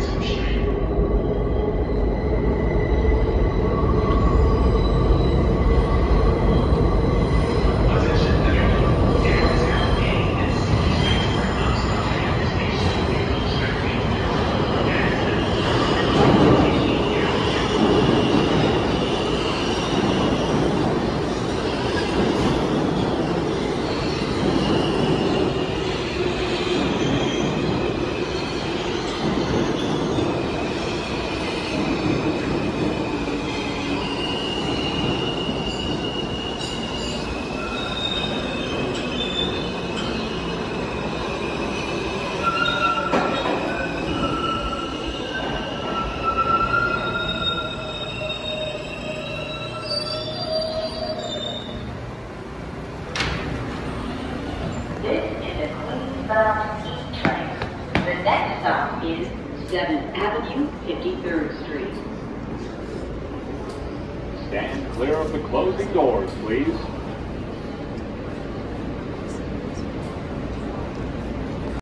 Street. Attention This is a Queens-bound East train. The next stop is 7th Avenue, 53rd Street. Stand clear of the closing doors, please.